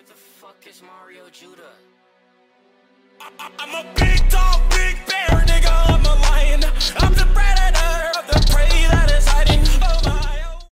Where the fuck is Mario Judah? I'm a big dog.